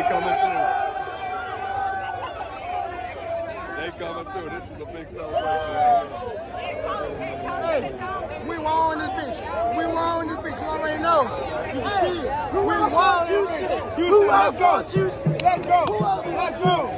They coming through. They coming through. This is a big celebration. Hey, we won this bitch. We won this bitch. You already know. You can see it. Who else goes Houston? Who else goes Houston? Let's go. Let's go.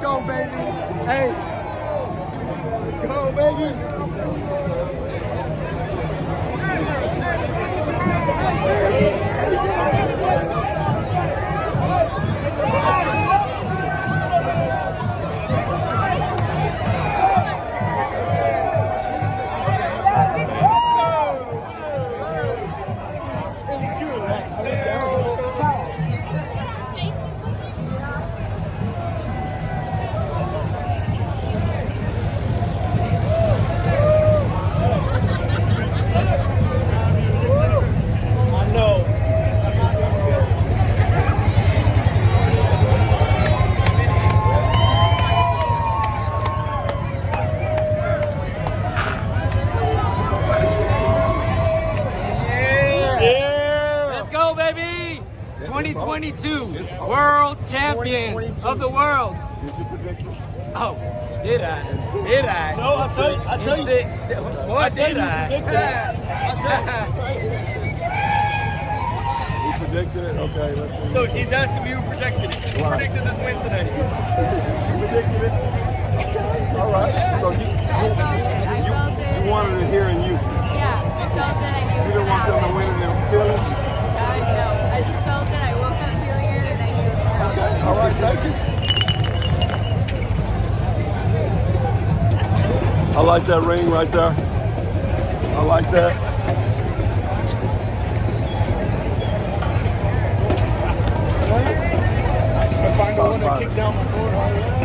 Go, baby. Hey. Let's go, baby. I 2022 world champions of the world. Oh, did I? Did I? No, I tell you, I tell you, what I did you I? I tell you. predicted it. Okay. Let's see. So she's asking me who predicted it. Who predicted this win today? You predicted it. Okay. All right. So he, I like that ring right there. I like that.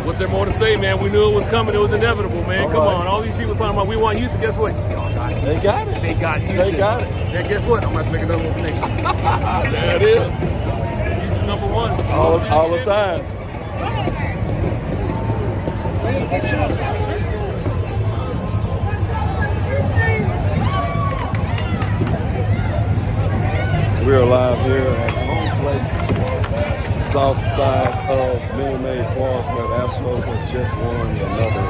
What's there more to say, man? We knew it was coming. It was inevitable, man. All Come right. on. All these people talking about we want Houston. Guess what? Y'all got Houston. They got it. They got Houston. They got it. Yeah, guess what? I'm going to make another one for next year. there it is. Houston number one. All, all the time. South side of Minute Maid Park, where the Astros have just won another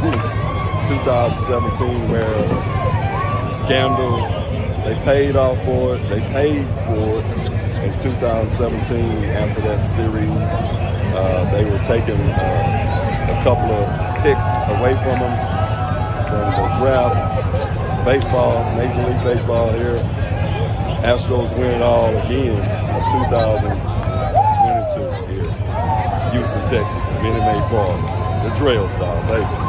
since 2017, where the scandal, they paid off for it, they paid for it in 2017 after that series. Uh, they were taking uh, a couple of picks away from them from the draft, baseball, Major League Baseball here. Astros win it all again in 2022 here. Houston, Texas, Minute Maid Park. The Trail Star, baby.